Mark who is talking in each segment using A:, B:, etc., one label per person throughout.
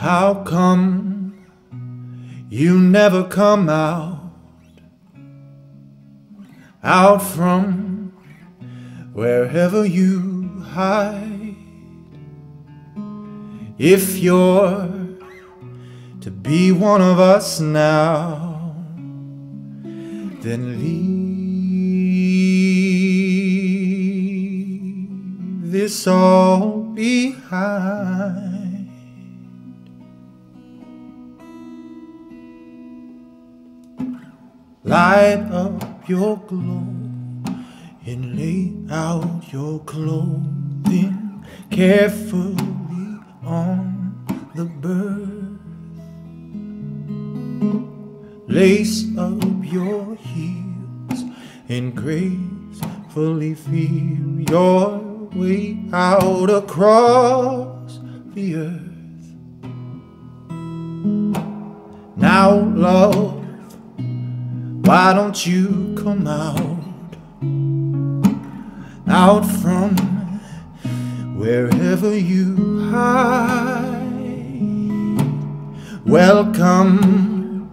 A: How come you never come out? Out from wherever you hide. If you're to be one of us now, then leave this all behind. Light up your glow and lay out your clothing carefully on the bird. Lace up your heels and gracefully feel your way out across the earth. Now, love. Why don't you come out? Out from wherever you hide. Welcome,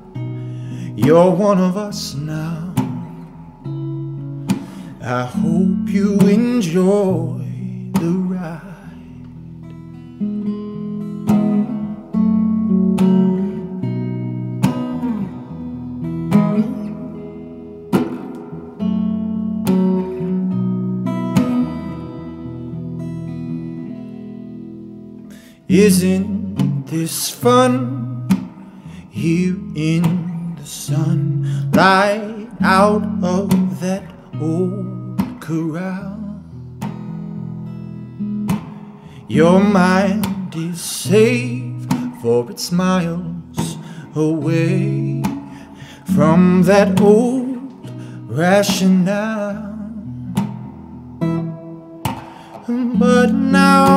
A: you're one of us now. I hope you enjoy Isn't this fun here in the sun? Light out of that old corral. Your mind is safe, for it's miles away from that old rationale. But now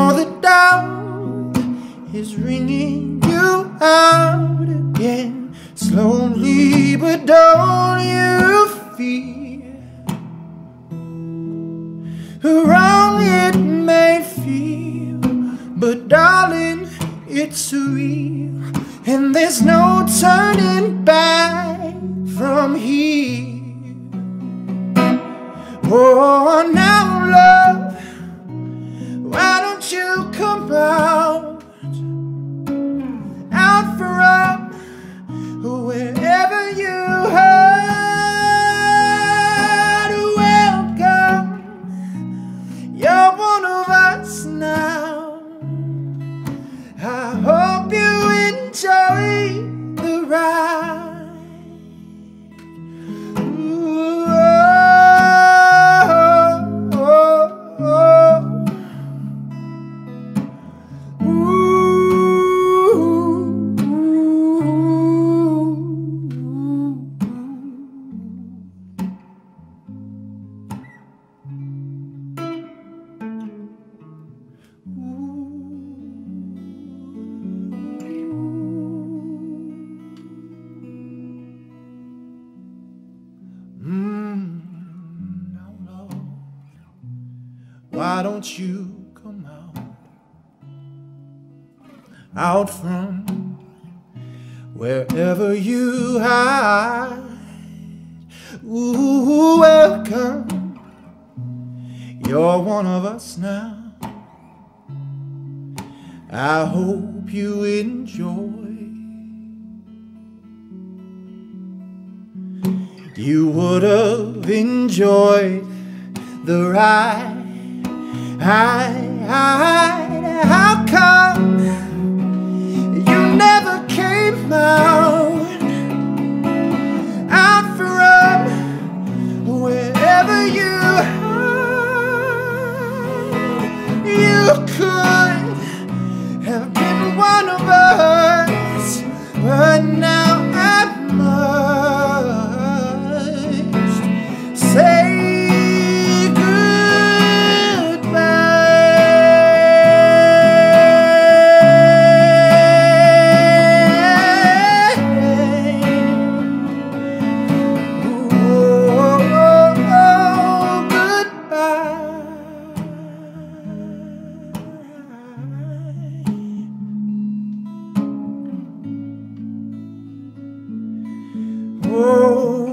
A: is ringing you out again, slowly, but don't you fear? Wrong it may feel, but darling, it's real, and there's no turning back Why don't you come out? Out from wherever you hide. Ooh, welcome. You're one of us now. I hope you enjoy. You would have enjoyed the ride. I, how come you never came out? Out from wherever you hide. You could have been one of us, Oh.